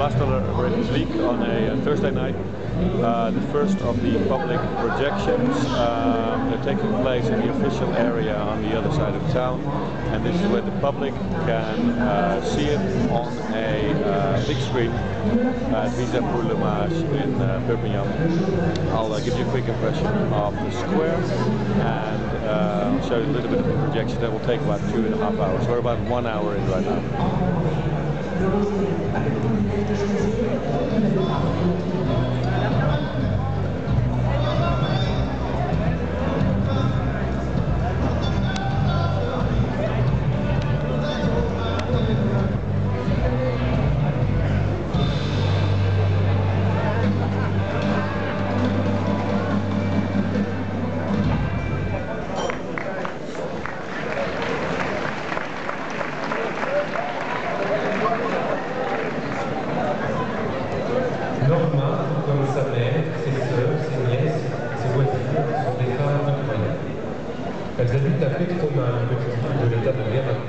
Bastel League on a uh, Thursday night. Uh, the first of the public projections. Um, taking place in the official area on the other side of town and this is where the public can uh, see it on a uh, big screen at Visa pour l'Image in uh, Perpignan. I'll uh, give you a quick impression of the square and uh, show you a little bit of the projection that will take about two and a half hours. We're about one hour in right now. David a fait trop mal, le public de l'étape de guerre